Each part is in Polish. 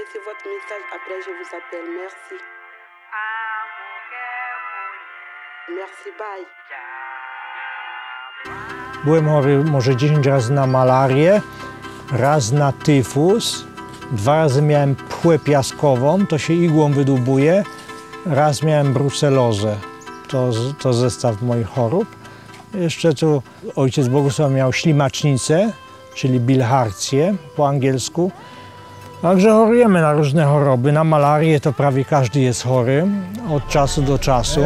laisser votre message, après je vous appelle. Merci. Merci, bye. Byłem chory może 10 razy na malarię, raz na tyfus, dwa razy miałem pchłę piaskową, to się igłą wydłubuje, raz miałem brucelozę, to, to zestaw moich chorób. Jeszcze tu ojciec Bogusław miał ślimacznicę, czyli bilharcję po angielsku. Także chorujemy na różne choroby. Na malarię to prawie każdy jest chory od czasu do czasu.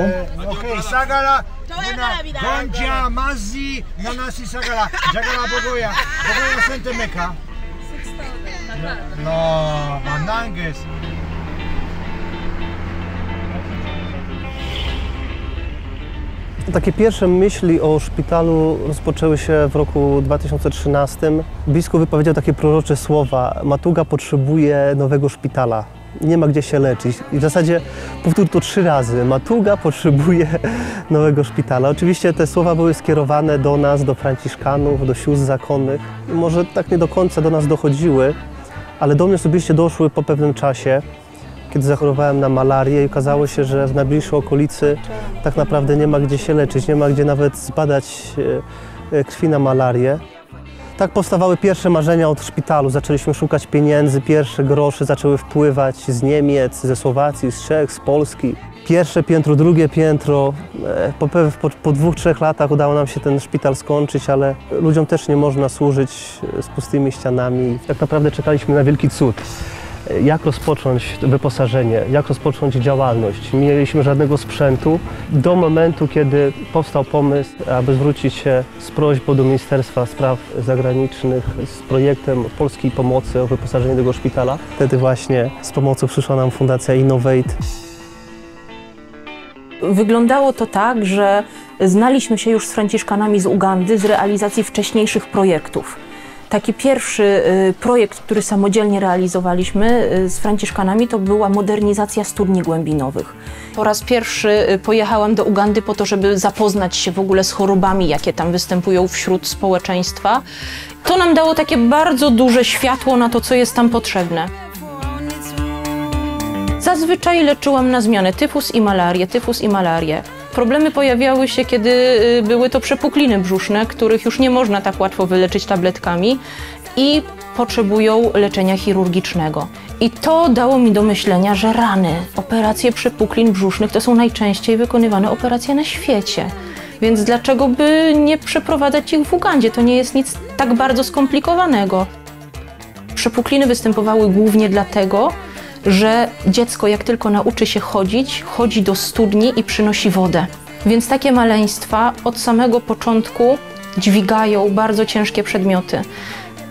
Okej, Sagala, Nena, Gonja, Mazzi, Nanasi Sagala, Jagala Bogoya, Bogoya Sentemeka. No, Mandanges. Takie pierwsze myśli o szpitalu rozpoczęły się w roku 2013. Biskup wypowiedział takie prorocze słowa: Matuga potrzebuje nowego szpitala. Nie ma gdzie się leczyć. I w zasadzie powtórzył to trzy razy. Matuga potrzebuje nowego szpitala. Oczywiście te słowa były skierowane do nas, do franciszkanów, do sióstr zakonnych. Może tak nie do końca do nas dochodziły, ale do mnie osobiście doszły po pewnym czasie kiedy zachorowałem na malarię i okazało się, że w najbliższej okolicy tak naprawdę nie ma gdzie się leczyć, nie ma gdzie nawet zbadać e, e, krwi na malarię. Tak powstawały pierwsze marzenia od szpitalu. Zaczęliśmy szukać pieniędzy, pierwsze grosze zaczęły wpływać z Niemiec, ze Słowacji, z Czech, z Polski. Pierwsze piętro, drugie piętro. E, Po, po, po dwóch, trzech latach udało nam się ten szpital skończyć, ale ludziom też nie można służyć z pustymi ścianami. Tak naprawdę czekaliśmy na wielki cud jak rozpocząć wyposażenie, jak rozpocząć działalność. Nie mieliśmy żadnego sprzętu do momentu, kiedy powstał pomysł, aby zwrócić się z prośbą do Ministerstwa Spraw Zagranicznych z projektem polskiej pomocy o wyposażenie tego szpitala. Wtedy właśnie z pomocą przyszła nam Fundacja Innovate. Wyglądało to tak, że znaliśmy się już z Franciszkanami z Ugandy z realizacji wcześniejszych projektów. Taki pierwszy y, projekt, który samodzielnie realizowaliśmy y, z Franciszkanami, to była modernizacja studni głębinowych. Po raz pierwszy y, pojechałam do Ugandy po to, żeby zapoznać się w ogóle z chorobami, jakie tam występują wśród społeczeństwa. To nam dało takie bardzo duże światło na to, co jest tam potrzebne. Zazwyczaj leczyłam na zmianę tyfus i malarię, tyfus i malarię. Problemy pojawiały się, kiedy y, były to przepukliny brzuszne, których już nie można tak łatwo wyleczyć tabletkami i potrzebują leczenia chirurgicznego. I to dało mi do myślenia, że rany, operacje przepuklin brzusznych to są najczęściej wykonywane operacje na świecie. Więc dlaczego by nie przeprowadzać ich w Ugandzie? To nie jest nic tak bardzo skomplikowanego. Przepukliny występowały głównie dlatego, że dziecko jak tylko nauczy się chodzić, chodzi do studni i przynosi wodę. Więc takie maleństwa od samego początku dźwigają bardzo ciężkie przedmioty.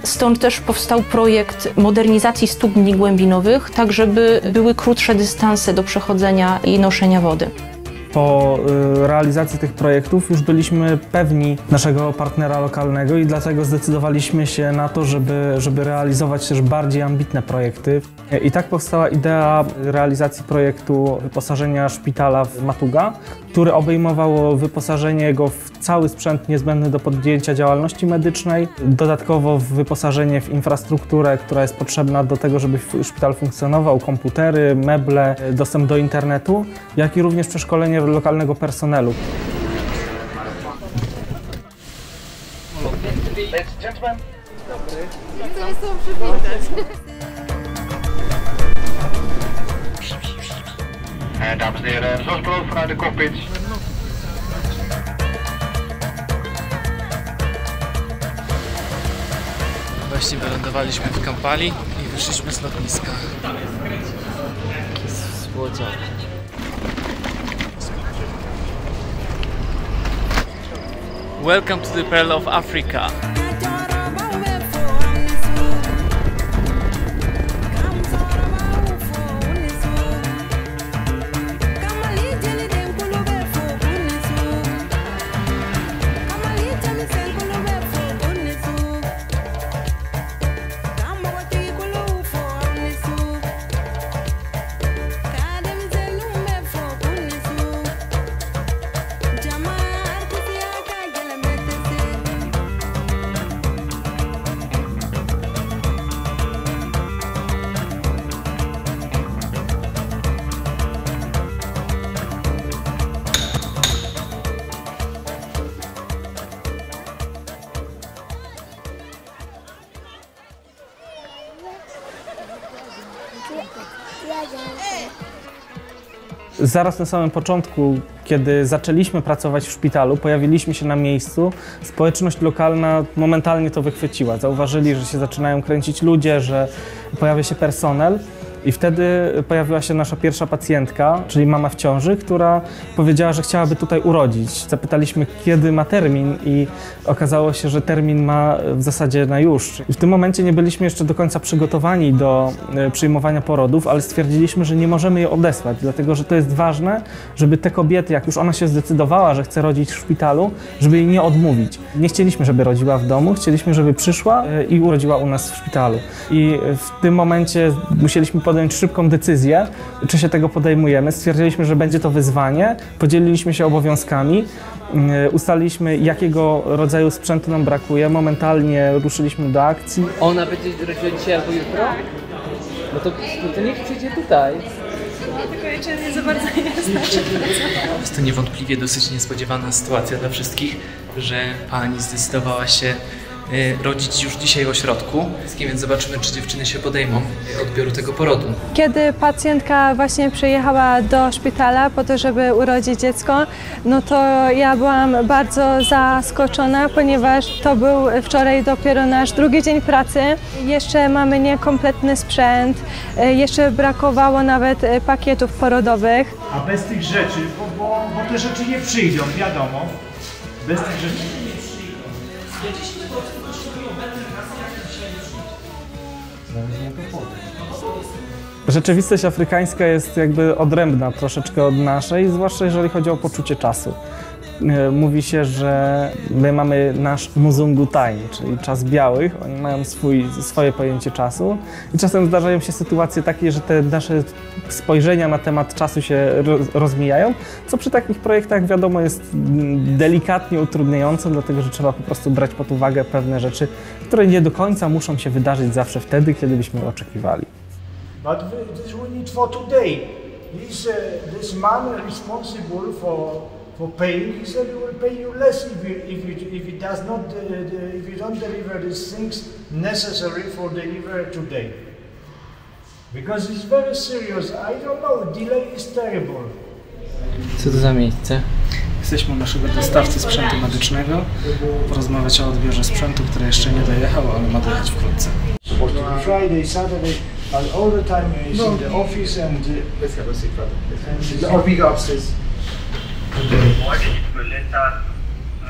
Stąd też powstał projekt modernizacji studni głębinowych, tak żeby były krótsze dystanse do przechodzenia i noszenia wody. Po y, realizacji tych projektów już byliśmy pewni naszego partnera lokalnego i dlatego zdecydowaliśmy się na to, żeby, żeby realizować też bardziej ambitne projekty. I tak powstała idea realizacji projektu wyposażenia szpitala w Matuga, który obejmowało wyposażenie go w cały sprzęt niezbędny do podjęcia działalności medycznej, dodatkowo wyposażenie w infrastrukturę, która jest potrzebna do tego, żeby szpital funkcjonował, komputery, meble, dostęp do internetu, jak i również przeszkolenie lokalnego personelu. En dames en heren, zoals beloofd vanuit de cockpit. Właśnie wylądowaliśmy w Kampali i wyszliśmy z lotniska. Słodziak. Welcome to the Pearl of Africa. Zaraz na samym początku, kiedy zaczęliśmy pracować w szpitalu, pojawiliśmy się na miejscu, społeczność lokalna momentalnie to wychwyciła. Zauważyli, że się zaczynają kręcić ludzie, że pojawia się personel. I wtedy pojawiła się nasza pierwsza pacjentka, czyli mama w ciąży, która powiedziała, że chciałaby tutaj urodzić. Zapytaliśmy, kiedy ma termin i okazało się, że termin ma w zasadzie na już. I w tym momencie nie byliśmy jeszcze do końca przygotowani do e, przyjmowania porodów, ale stwierdziliśmy, że nie możemy jej odesłać, dlatego że to jest ważne, żeby te kobiety, jak już ona się zdecydowała, że chce rodzić w szpitalu, żeby jej nie odmówić. Nie chcieliśmy, żeby rodziła w domu, chcieliśmy, żeby przyszła e, i urodziła u nas w szpitalu. I w tym momencie musieliśmy podjąć szybką decyzję, czy się tego podejmujemy. Stwierdziliśmy, że będzie to wyzwanie, podzieliliśmy się obowiązkami, yy, ustaliliśmy, jakiego rodzaju sprzętu nam brakuje. Momentalnie ruszyliśmy do akcji. Ona będzie rodziła dzisiaj albo jutro? No to, no to niech przyjdzie tutaj. Jest to niewątpliwie dosyć niespodziewana sytuacja dla wszystkich, że pani zdecydowała się rodzić już dzisiaj w ośrodku, więc zobaczymy, czy dziewczyny się podejmą odbioru tego porodu. Kiedy pacjentka właśnie przyjechała do szpitala po to, żeby urodzić dziecko, no to ja byłam bardzo zaskoczona, ponieważ to był wczoraj dopiero nasz drugi dzień pracy. Jeszcze mamy niekompletny sprzęt, e, jeszcze brakowało nawet e, pakietów porodowych. A bez tych rzeczy, bo, bo, bo te rzeczy nie przyjdą, wiadomo. Bez tych rzeczy nie przyjdą. Rzeczywistość afrykańska jest jakby odrębna troszeczkę od naszej, zwłaszcza jeżeli chodzi o poczucie czasu. E, Mówi się, że my mamy nasz muzungu time, czyli czas białych, oni mają swój, swoje pojęcie czasu i czasem zdarzają się sytuacje takie, że te nasze spojrzenia na temat czasu się roz- rozmijają, co przy takich projektach wiadomo jest delikatnie utrudniające, dlatego że trzeba po prostu brać pod uwagę pewne rzeczy, które nie do końca muszą się wydarzyć zawsze wtedy, kiedy byśmy oczekiwali. But this we need for today. He's, uh, this man responsible for, for paying, he said he will pay you less if you, if you, if he does not, uh, the, if you don't deliver these things necessary for deliver today. Because it's very serious. I don't know, delay is terrible. Co to za miejsce? Jesteśmy u naszego dostawcy sprzętu medycznego, porozmawiać o odbiorze sprzętu, który jeszcze nie dojechał, ale ma dojechać wkrótce. Friday, Saturday, but all the time he's in the office and, uh, Let's have a seat, brother. and the OP upstairs.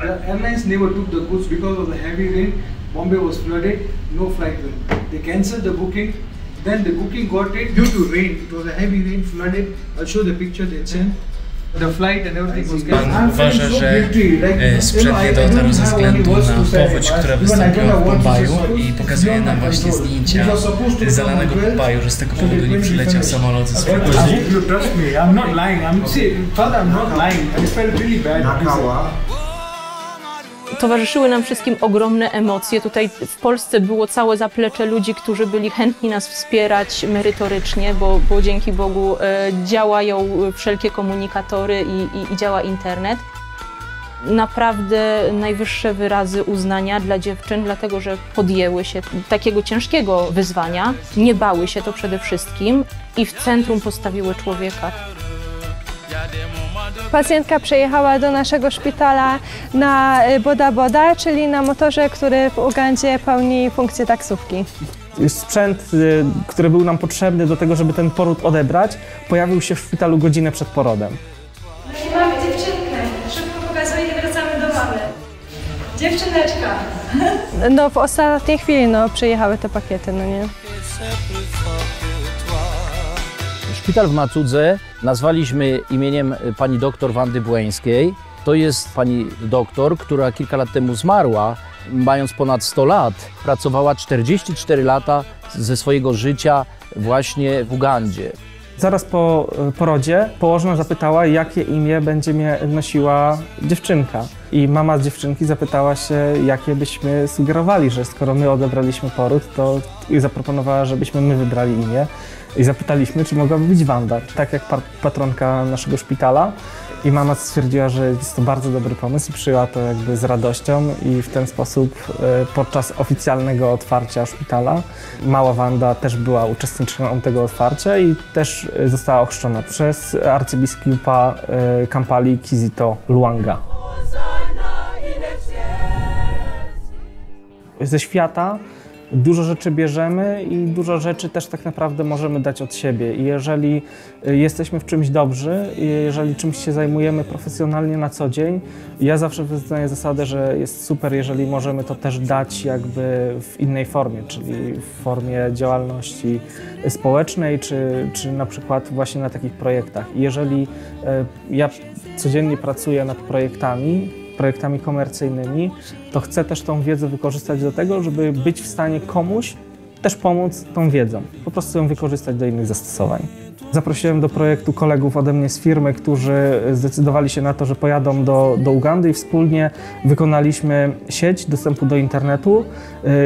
The airlines never took the goods because of the heavy rain. Bombay was flooded, no flight went. They cancelled the booking. Then the booking got it due to rain. It was a heavy rain, flooded. I'll show the picture they sent. Pan uważa, że e, sprzęt nie dotarł ze względu na powódź, która wystąpiła w Bombaju i pokazuje nam właśnie zdjęcia zalanego Bombaju, że z tego powodu nie przyleciał samolot ze swojego You Towarzyszyły nam wszystkim ogromne emocje. Tutaj w Polsce było całe zaplecze ludzi, którzy byli chętni nas wspierać merytorycznie, bo, bo dzięki Bogu e, działają wszelkie komunikatory i, i, i działa internet. Naprawdę najwyższe wyrazy uznania dla dziewczyn, dlatego że podjęły się takiego ciężkiego wyzwania, nie bały się to przede wszystkim i w centrum postawiły człowieka. Pacjentka przyjechała do naszego szpitala na e, Boda Boda, czyli na motorze, który w Ugandzie pełni funkcję taksówki. Sprzęt, y, który był nam potrzebny do tego, żeby ten poród odebrać, pojawił się w szpitalu godzinę przed porodem. Mamy dziewczynkę. Szybko pokazuję i wracamy do mamy. Dziewczyneczka. No w ostatniej chwili no, przyjechały te pakiety, no nie? Szpital w Macudze nazwaliśmy imieniem pani doktor Wandy Błańskiej. To jest pani doktor, która kilka lat temu zmarła, mając ponad 100 lat. Pracowała 44 lata ze swojego życia właśnie w Ugandzie. Zaraz po y, porodzie położna zapytała, jakie imię będzie mie- nosiła dziewczynka. I mama dziewczynki zapytała się, jakie byśmy sugerowali, że skoro my odebraliśmy poród, to i zaproponowała, żebyśmy my wybrali imię. I zapytaliśmy, czy mogłaby być Wanda, tak jak pa- patronka naszego szpitala. I mama stwierdziła, że jest to bardzo dobry pomysł i przyjęła to jakby z radością i w ten sposób e, podczas oficjalnego otwarcia szpitala mała Wanda też była uczestniczką tego otwarcia i też e, została ochrzczona przez arcybiskupa e, Kampali Kizito Luanga. Ze świata dużo rzeczy bierzemy i dużo rzeczy też tak naprawdę możemy dać od siebie. I jeżeli y, jesteśmy w czymś dobrzy, jeżeli czymś się zajmujemy profesjonalnie na co dzień, ja zawsze wyznaję zasadę, że jest super, jeżeli możemy to też dać jakby w innej formie, czyli w formie działalności społecznej, czy, czy na przykład właśnie na takich projektach. Jeżeli y, ja codziennie pracuję nad projektami, projektami komercyjnymi, to chcę też tą wiedzę wykorzystać do tego, żeby być w stanie komuś też pomóc tą wiedzą, po prostu ją wykorzystać do innych zastosowań. Zaprosiłem do projektu kolegów ode mnie z firmy, którzy zdecydowali się na to, że pojadą do, do Ugandy i wspólnie wykonaliśmy sieć dostępu do internetu,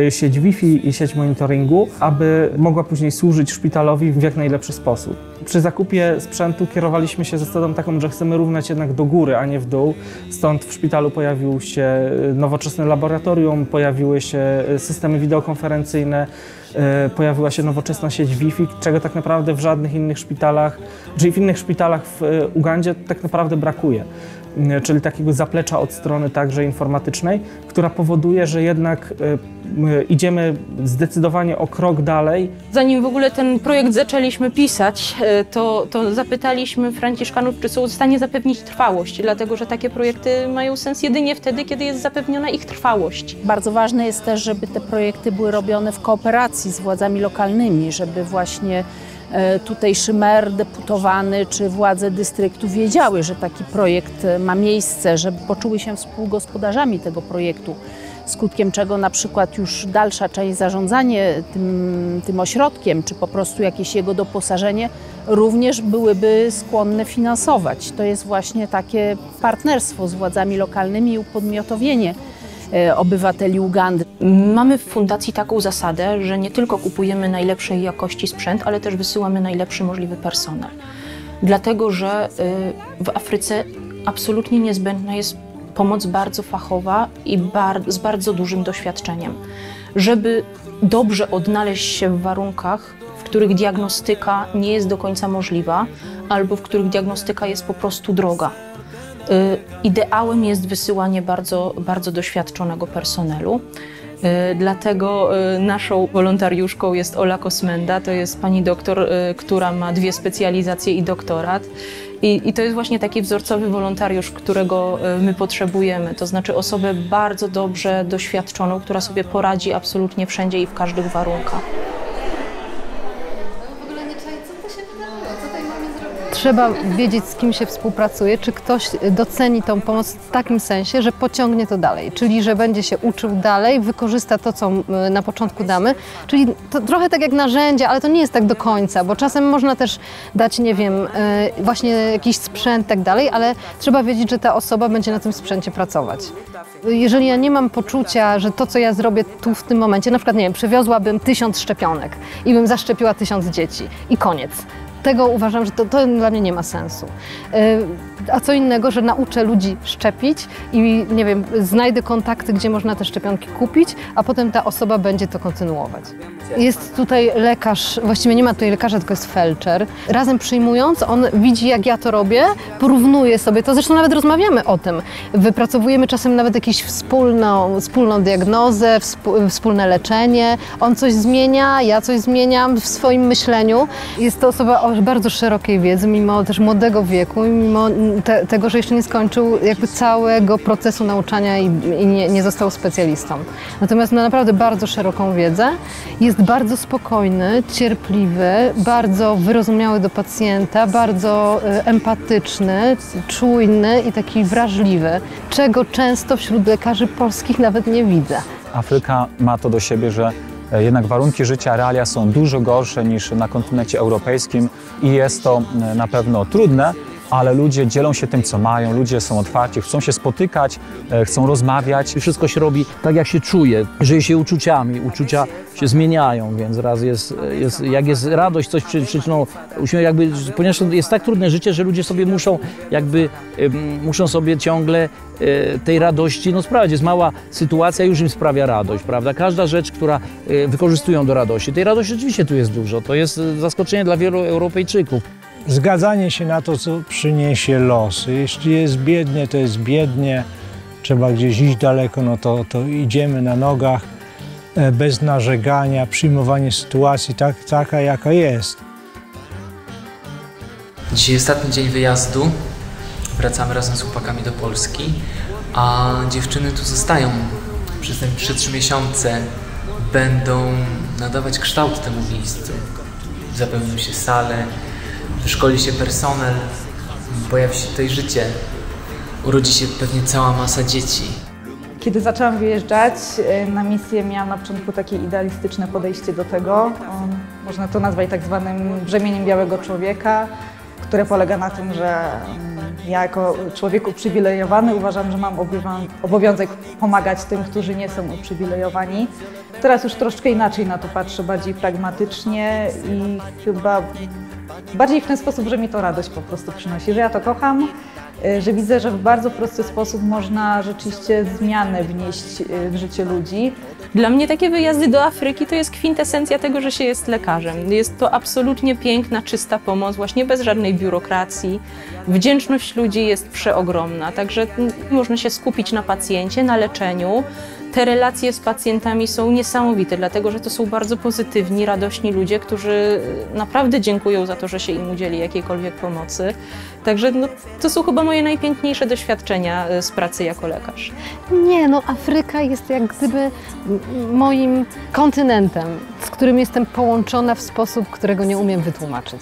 y, sieć Wi-Fi i sieć monitoringu, aby mogła później służyć szpitalowi w jak najlepszy sposób. Przy zakupie sprzętu kierowaliśmy się zasadą taką, że chcemy równać jednak do góry, a nie w dół. Stąd w szpitalu pojawił się nowoczesne laboratorium, pojawiły się systemy wideokonferencyjne, pojawiła się nowoczesna sieć Wi-Fi, czego tak naprawdę w żadnych innych szpitalach, czyli w innych szpitalach w e, Ugandzie tak naprawdę brakuje. E, czyli takiego zaplecza od strony także informatycznej, która powoduje, że jednak e, idziemy zdecydowanie o krok dalej. Zanim w ogóle ten projekt zaczęliśmy pisać, e, to, to zapytaliśmy Franciszkanów, czy są w stanie zapewnić trwałość, dlatego że takie projekty mają sens jedynie wtedy, kiedy jest zapewniona ich trwałość. Bardzo ważne jest też, żeby te projekty były robione w kooperacji z władzami lokalnymi, żeby właśnie E, tutejszy mer, deputowany czy władze dystryktu wiedziały, że taki projekt e, ma miejsce, żeby poczuły się współgospodarzami tego projektu, skutkiem czego na przykład już dalsza część zarządzanie tym, tym ośrodkiem, czy po prostu jakieś jego doposażenie również byłyby skłonne finansować. To jest właśnie takie partnerstwo z władzami lokalnymi i upodmiotowienie obywateli Ugandy. Mamy w fundacji taką zasadę, że nie tylko kupujemy najlepszej jakości sprzęt, ale też wysyłamy najlepszy możliwy personel. Dlatego, że e, w Afryce absolutnie niezbędna jest pomoc bardzo fachowa i bar z bardzo dużym doświadczeniem. Żeby dobrze odnaleźć się w warunkach, w których diagnostyka nie jest do końca możliwa, albo w których diagnostyka jest po prostu droga. Y, ideałem jest wysyłanie bardzo, bardzo doświadczonego personelu. Y, dlatego y, naszą wolontariuszką jest Ola Kosmenda, to jest pani doktor, która ma dwie specjalizacje i doktorat. I, I, to jest właśnie taki wzorcowy wolontariusz, którego my potrzebujemy. To znaczy osobę bardzo dobrze doświadczoną, która sobie poradzi absolutnie wszędzie i w każdych warunkach. Trzeba wiedzieć, z kim się współpracuje, czy ktoś doceni tą pomoc w takim sensie, że pociągnie to dalej, czyli że będzie się uczył dalej, wykorzysta to, co na początku damy. Czyli to trochę tak jak narzędzie, ale to nie jest tak do końca, bo czasem można też dać, nie wiem, e, właśnie jakiś sprzęt tak dalej, ale trzeba wiedzieć, że ta osoba będzie na tym sprzęcie pracować. Jeżeli ja nie mam poczucia, że to, co ja zrobię tu w tym momencie, na przykład, nie wiem, przywiozłabym tysiąc szczepionek i bym zaszczepiła tysiąc dzieci i koniec tego uważam, że to, to dla mnie nie ma sensu. Y, a co innego, że nauczę ludzi szczepić i nie wiem, znajdę kontakty, gdzie można te szczepionki kupić, a potem ta osoba będzie to kontynuować. Jest tutaj lekarz, właściwie nie ma tutaj lekarza, tylko jest felczer. Razem przyjmując, on widzi, jak ja to robię, porównuje sobie to, zresztą nawet rozmawiamy o tym. Wypracowujemy czasem nawet jakąś wspólną, wspólną diagnozę, wspólne leczenie. On coś zmienia, ja coś zmieniam w swoim myśleniu. Jest to osoba o bardzo szerokiej wiedzy, mimo też młodego wieku, mimo te, tego, że jeszcze nie skończył jakby całego procesu nauczania i, i nie, nie, został specjalistą. Natomiast ma naprawdę bardzo szeroką wiedzę. Jest bardzo spokojny, cierpliwy, bardzo wyrozumiały do pacjenta, bardzo e, empatyczny, czujny i taki wrażliwy, czego często wśród lekarzy polskich nawet nie widzę. Afryka ma to do siebie, że E, jednak warunki życia, realia są dużo gorsze niż na kontynencie europejskim i jest to e, na pewno trudne, ale ludzie dzielą się tym, co mają, ludzie są otwarci, chcą się spotykać, e, chcą rozmawiać. Wszystko się robi tak, jak się czuje, żyje się uczuciami, uczucia się zmieniają, więc raz jest, jest jak jest radość, coś przy- przyczyną uśmiechu, jakby, ponieważ jest tak trudne życie, że ludzie sobie muszą jakby, muszą sobie ciągle e, tej radości no, sprawiać. Jest mała sytuacja, już im sprawia radość, prawda? Każda rzecz, która e, wykorzystują do radości. Tej radości rzeczywiście tu jest dużo. To jest e, zaskoczenie dla wielu Europejczyków. Zgadzanie się na to, co przyniesie los. Jeśli jest biednie, to jest biednie. Trzeba gdzieś iść daleko, no to, to idziemy na nogach, e, bez narzegania, przyjmowanie sytuacji tak, taka, jaka jest. Dzisiaj ostatni dzień wyjazdu. Wracamy razem z chłopakami do Polski, a dziewczyny tu zostają przez te 3-3 miesiące. Będą nadawać kształt temu miejscu. Zapełnią się sale, wyszkoli się personel, pojawi się tutaj życie. Urodzi się pewnie cała masa dzieci. Kiedy zaczęłam wyjeżdżać e, na misję, miałam na początku takie idealistyczne podejście do tego. Można to nazwać tak zwanym brzemieniem białego człowieka, które polega na tym, że um, ja jako człowiek uprzywilejowany uważam, że mam obowią- obowiązek pomagać tym, którzy nie są uprzywilejowani. Teraz już troszkę inaczej na to patrzę, bardziej pragmatycznie i chyba bardziej w ten sposób, że mi to radość po prostu przynosi, że ja to kocham, y, że widzę, że w bardzo prosty sposób można rzeczywiście zmianę wnieść y, w życie ludzi. Dla mnie takie wyjazdy do Afryki to jest kwintesencja tego, że się jest lekarzem. Jest to absolutnie piękna, czysta pomoc, właśnie bez żadnej biurokracji. Wdzięczność ludzi jest przeogromna, także można się skupić na pacjencie, na leczeniu. Te relacje z pacjentami są niesamowite, dlatego że to są bardzo pozytywni, radośni ludzie, którzy naprawdę dziękują za to, że się im udzieli jakiejkolwiek pomocy. Także no, to są chyba moje najpiękniejsze doświadczenia y, z pracy jako lekarz. Nie, no Afryka jest jak gdyby moim kontynentem, z którym jestem połączona w sposób, którego nie umiem wytłumaczyć.